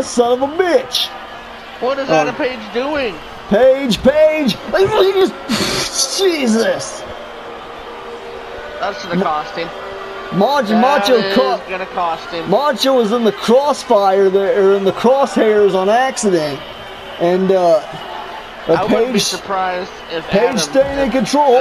that son of a bitch. What is um, oh. Adam Page doing? Page, Page. Jesus. That's gonna cost him. Macho, That Macho, gonna cost him. Macho was in the crossfire there, or in the crosshairs on accident, and uh, I uh wouldn't be surprised if Page Adam, staying in control. uh,